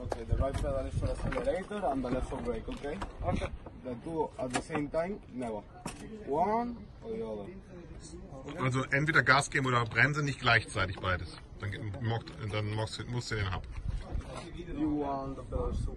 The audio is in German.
Okay, the right pedal is for accelerator and the left for brake, okay? Okay. The two at the same time, never. One or the other. Also entweder Gas geben oder Bremse, nicht gleichzeitig beides. Dann, dann musst, du- musst du den ab. You want the pedals to